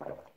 Bye.